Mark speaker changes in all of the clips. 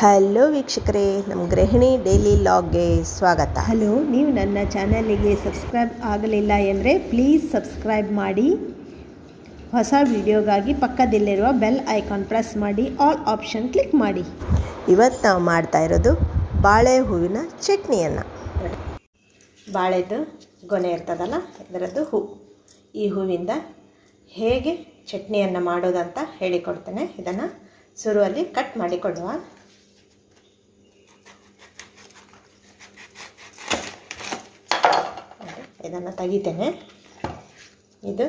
Speaker 1: Hello ವೀಕ್ಷಕರೇ ನಮ್ಮ ಗೃಹಿಣಿ ಡೈಲಿ ಲಾಗ್ಗೆ ಸ್ವಾಗತ.
Speaker 2: ಹಲೋ ನೀವು ನನ್ನ ಚಾನಲಿಗೆ ಸಬ್ಸ್ಕ್ರೈಬ್ ಆಗಲಿಲ್ಲ ಎಂದರೆ ಪ್ಲೀಸ್ ಸಬ್ಸ್ಕ್ರೈಬ್ ಮಾಡಿ. ಹೊಸ ವಿಡಿಯೋಗಾಗಿ ಪಕ್ಕದಲ್ಲಿರುವ ಬೆಲ್ ಐಕಾನ್ ಪ್ರೆಸ್ ಮಾಡಿ ಆಲ್ ಆಪ್ಷನ್ ಕ್ಲಿಕ್ ಮಾಡಿ.
Speaker 1: ಇವತ್ತು ನಾವು ಮಾಡ್ತಾ ಇರೋದು ಬಾಳೆ ಹೂವಿನ ಚಟ್ನಿಯನ್ನು.
Speaker 2: ಬಾಳೆದು ಗೊನೆ ಇರ್ತದಲ್ಲ ಇದರದ್ದು ಹೂ. ಈ ಹೂವಿಂದ ಹೇಗೆ ಚಟ್ನಿಯನ್ನು ಮಾಡೋದಂತ ಹೇಳಿಕೊಡ್ತೇನೆ. ಇದನ್ನು ಶುರುವಲ್ಲಿ ಕಟ್ ಮಾಡಿಕೊಡುವ ಇದನ್ನು ತೆಗಿತೇನೆ. ಇದು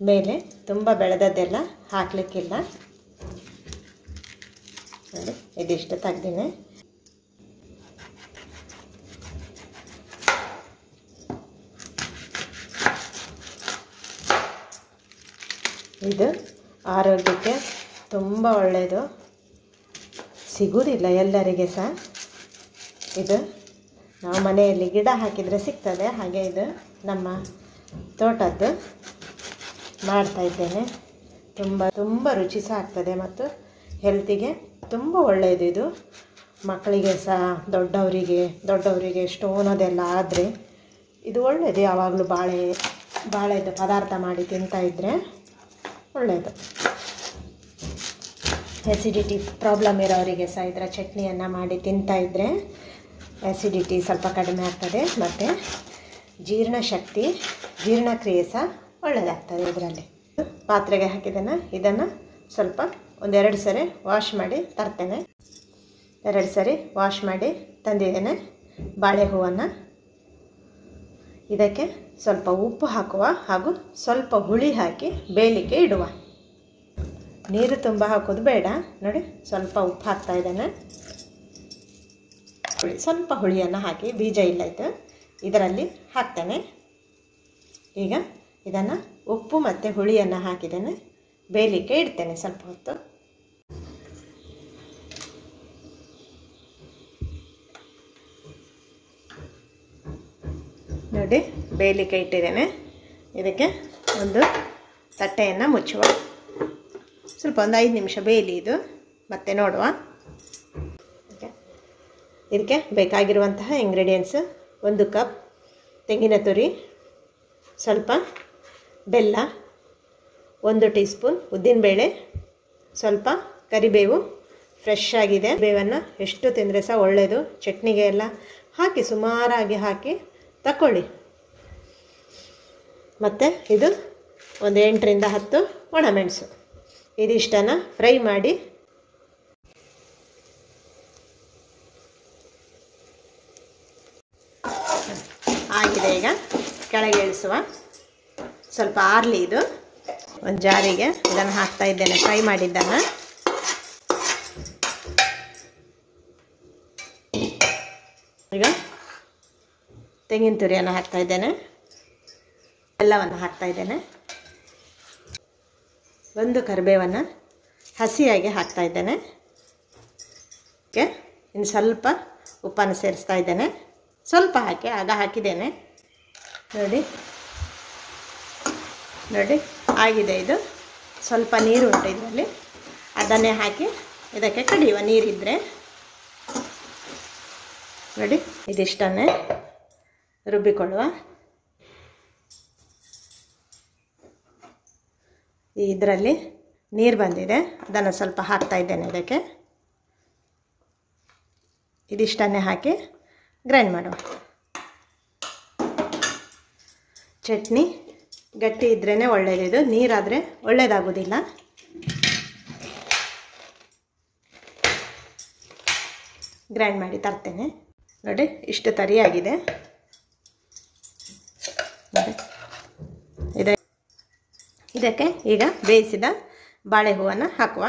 Speaker 2: ಮೇಲೆ ತುಂಬ ಬೆಳೆದದ್ದೆಲ್ಲ ಹಾಕಲಿಕ್ಕಿಲ್ಲ. ನೋಡಿ, ಇದಿಷ್ಟು ತೆಗ್ದಿನಿ. ಇದು ಆರೋಗ್ಯಕ್ಕೆ ತುಂಬ ಒಳ್ಳೆಯದು ಸಿಗುವುದಿಲ್ಲ ಎಲ್ಲರಿಗೆ ಸಹ. ಇದು ನಾವು ಮನೆಯಲ್ಲಿ ಗಿಡ ಹಾಕಿದರೆ ಸಿಗ್ತದೆ. ಹಾಗೆ ಇದು ನಮ್ಮ ತೋಟದ್ದು ಮಾಡ್ತಾ ಇದ್ದೇನೆ. ತುಂಬ ತುಂಬ ರುಚಿ ಸಹ ಆಗ್ತದೆ ಮತ್ತು ಹೆಲ್ತಿಗೆ ತುಂಬ ಒಳ್ಳೆಯದು ಇದು. ಮಕ್ಕಳಿಗೆ ಸಹ, ದೊಡ್ಡವರಿಗೆ ದೊಡ್ಡವರಿಗೆ ಸ್ಟೋನ್ ಅದೆಲ್ಲ ಆದರೆ ಇದು ಒಳ್ಳೆಯದು ಯಾವಾಗಲೂ ಬಾಳೆ, ಬಾಳೆದು ಪದಾರ್ಥ ಮಾಡಿ ತಿಂತಾ ಇದ್ದರೆ ಒಳ್ಳೆಯದು ಎಸಿಡಿಟಿ ಪ್ರಾಬ್ಲಮ್ ಇರೋರಿಗೆ ಸಹ ಇದರ ಚಟ್ನಿಯನ್ನು ಮಾಡಿ ತಿಂತಾ ಇದ್ದರೆ ಆ್ಯಸಿಡಿಟಿ ಸ್ವಲ್ಪ ಕಡಿಮೆ ಆಗ್ತದೆ, ಮತ್ತು ಜೀರ್ಣಶಕ್ತಿ ಜೀರ್ಣಕ್ರಿಯೆ ಸಹ ಒಳ್ಳೆಯದಾಗ್ತದೆ ಇದರಲ್ಲಿ. ಪಾತ್ರೆಗೆ ಹಾಕಿದ್ದೇನೆ ಇದನ್ನು ಸ್ವಲ್ಪ ಒಂದೆರಡು ಸರಿ ವಾಶ್ ಮಾಡಿ ತರ್ತೇನೆ. ಎರಡು ಸರಿ ವಾಶ್ ಮಾಡಿ ತಂದಿದ್ದೇನೆ ಬಾಳೆ ಹೂವನ್ನು ಇದಕ್ಕೆ ಸ್ವಲ್ಪ ಉಪ್ಪು ಹಾಕುವ ಹಾಗೂ ಸ್ವಲ್ಪ ಹುಳಿ ಹಾಕಿ ಬೇಯಲಿಕ್ಕೆ ಇಡುವ. ನೀರು ತುಂಬ ಹಾಕೋದು ಬೇಡ. ನೋಡಿ, ಸ್ವಲ್ಪ ಉಪ್ಪು ಹಾಕ್ತಾ ಇದ್ದೇನೆ. ಹುಳಿ, ಸ್ವಲ್ಪ ಹುಳಿಯನ್ನು ಹಾಕಿ, ಬೀಜ ಇಲ್ಲ ಇದು. ಇದರಲ್ಲಿ ಹಾಕ್ತೇನೆ. ಈಗ ಇದನ್ನು ಉಪ್ಪು ಮತ್ತು ಹುಳಿಯನ್ನು ಹಾಕಿದ್ದೇನೆ. ಬೇಯಲಿಕ್ಕೆ ಇಡ್ತೇನೆ ಸ್ವಲ್ಪ ಹೊತ್ತು. ನೋಡಿ, ಬೇಯಲಿಕ್ಕೆ ಇಟ್ಟಿದ್ದೇನೆ. ಇದಕ್ಕೆ ಒಂದು ತಟ್ಟೆಯನ್ನು ಮುಚ್ಚುವ. ಸ್ವಲ್ಪ ಒಂದು ಐದು ನಿಮಿಷ ಬೇಯಲಿ ಇದು. ಮತ್ತೆ ನೋಡುವ. ಇದಕ್ಕೆ ಬೇಕಾಗಿರುವಂತಹ ಇಂಗ್ರೀಡಿಯೆಂಟ್ಸ್ ಒಂದು ಕಪ್ ತೆಂಗಿನ ತುರಿ, ಸ್ವಲ್ಪ ಬೆಲ್ಲ, ಒಂದು ಟೀ ಸ್ಪೂನ್ ಉದ್ದಿನಬೇಳೆ, ಸ್ವಲ್ಪ ಕರಿಬೇವು ಫ್ರೆಶ್ ಆಗಿದೆ. ಬೇವನ್ನು ಎಷ್ಟು ತಿಂದರೆ ಸಹ ಒಳ್ಳೆಯದು ಚಟ್ನಿಗೆ ಎಲ್ಲ ಹಾಕಿ, ಸುಮಾರಾಗಿ ಹಾಕಿ ತಕೊಳ್ಳಿ. ಮತ್ತು ಇದು ಒಂದು ಎಂಟರಿಂದ ಹತ್ತು ಒಣಮೆಣಸು ಇದಿಷ್ಟನ್ನು ಫ್ರೈ ಮಾಡಿ ಆಗಿದೆ ಈಗ ಕೆಳಗೆ ಇಳಿಸುವ. ಸ್ವಲ್ಪ ಆರ್ಲಿ ಇದು. ಒಂದು ಜಾರಿಗೆ ಇದನ್ನು ಹಾಕ್ತಾ ಇದ್ದೇನೆ, ಫ್ರೈ ಮಾಡಿದ್ದನ್ನು. ಈಗ ತೆಂಗಿನ ತುರಿಯನ್ನು ಹಾಕ್ತಾ ಇದ್ದೇನೆ. ಎಲ್ಲವನ್ನು ಹಾಕ್ತಾ ಇದ್ದೇನೆ. ಒಂದು ಕರಿಬೇವನ್ನು ಹಸಿಯಾಗಿ ಹಾಕ್ತಾ ಇದ್ದೇನೆ. ಓಕೆ ಇನ್ನು ಸ್ವಲ್ಪ ಉಪ್ಪನ್ನು ಸೇರಿಸ್ತಾ ಇದ್ದೇನೆ. ಸ್ವಲ್ಪ ಹಾಕಿ, ಆಗ ಹಾಕಿದ್ದೇನೆ. ನೋಡಿ. ನೋಡಿ, ಆಗಿದೆ ಇದು. ಸ್ವಲ್ಪ ನೀರು ಉಂಟು ಇದರಲ್ಲಿ. ಅದನ್ನೇ ಹಾಕಿ ಇದಕ್ಕೆ ಕಡಿಯುವ ನೀರಿದ್ದರೆ ನೋಡಿ, ಇದಿಷ್ಟನ್ನೇ ರುಬ್ಬಿಕೊಳ್ಳುವ. ಇದರಲ್ಲಿ ನೀರು ಬಂದಿದೆ. ಅದನ್ನು ಸ್ವಲ್ಪ ಹಾಕ್ತಾ ಇದ್ದೇನೆ ಇದಕ್ಕೆ. ಇದಿಷ್ಟನ್ನೇ ಹಾಕಿ ಗ್ರೈಂಡ್ ಮಾಡುವ. ಚಟ್ನಿ ಗಟ್ಟಿ ಇದ್ರೇ ಒಳ್ಳೆಯದಿದು ನೀರಾದರೆ ಒಳ್ಳೆಯದಾಗೋದಿಲ್ಲ ಗ್ರೈಂಡ್ ಮಾಡಿ ತರ್ತೇನೆ. ನೋಡಿ, ಇಷ್ಟು ತರಿಯಾಗಿದೆ. ಇದಕ್ಕೆ ಈಗ ಬೇಯಿಸಿದ ಬಾಳೆ ಹೂವನ್ನು ಹಾಕುವ.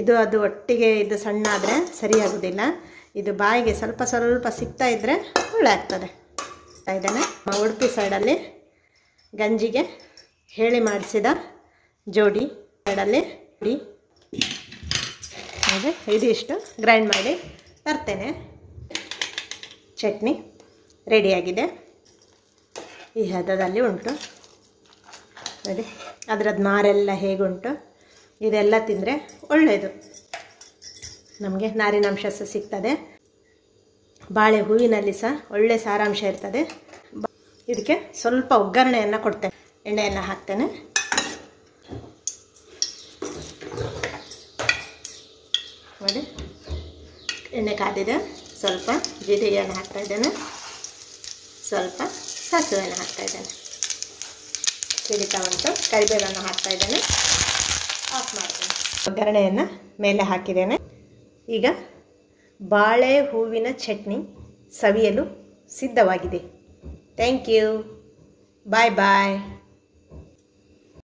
Speaker 2: ಇದು ಅದು ಒಟ್ಟಿಗೆ ಇದು ಸಣ್ಣ ಆದರೆ ಸರಿಯಾಗೋದಿಲ್ಲ ಇದು ಬಾಯಿಗೆ ಸ್ವಲ್ಪ ಸ್ವಲ್ಪ ಸಿಗ್ತಾ ಇದ್ದರೆ ಒಳ್ಳೆ ಆಗ್ತದೆ. ಇದ್ದೇನೆ? ಉಡುಪಿ ಸೈಡಲ್ಲಿ ಗಂಜಿಗೆ ಹೇಳಿ ಮಾಡಿಸಿದ ಜೋಡಿ ಸೈಡಲ್ಲಿ ಹುಡಿ ಹಾಗೆ ಇದಿಷ್ಟು ಗ್ರೈಂಡ್ ಮಾಡಿ ತರ್ತೇನೆ. ಚಟ್ನಿ ರೆಡಿಯಾಗಿದೆ ಈ ಹದದಲ್ಲಿ ಉಂಟು. ನೋಡಿ, ಅದರದ್ದು ನಾರೆಲ್ಲ ಹೇಗುಂಟು? ಇದೆಲ್ಲ ತಿಂದರೆ ಒಳ್ಳೆಯದು ನಮಗೆ ನಾರಿನಾಂಶ ಸಹ ಸಿಗ್ತದೆ. ಬಾಳೆ ಹೂವಿನಲ್ಲಿ ಸಹ ಒಳ್ಳೆ ಸಾರಾಂಶ ಇರ್ತದೆ. ಇದಕ್ಕೆ ಸ್ವಲ್ಪ ಒಗ್ಗರಣೆಯನ್ನು ಕೊಡ್ತೇನೆ. ಎಣ್ಣೆಯನ್ನು ಹಾಕ್ತೇನೆ. ನೋಡಿ, ಎಣ್ಣೆ ಕಾದಿದೆ. ಸ್ವಲ್ಪ ಜೀರಿಗೆಯನ್ನು ಹಾಕ್ತಾ ಇದ್ದೇನೆ. ಸ್ವಲ್ಪ ಸಾಸಿವೆಯನ್ನು ಹಾಕ್ತಾ ಇದ್ದೇನೆ. ಉಂಟು. ಕರಿಬೇವನ್ನು ಹಾಕ್ತಾ ಇದ್ದೇನೆ. ಆಫ್ ಮಾಡ್ತೀನಿ. ಒಗ್ಗರಣೆಯನ್ನು ಮೇಲೆ ಹಾಕಿದ್ದೇನೆ. ಈಗ ಬಾಳೆ ಹೂವಿನ ಚಟ್ನಿ ಸವಿಯಲು ಸಿದ್ಧವಾಗಿದೆ. Thank you bye bye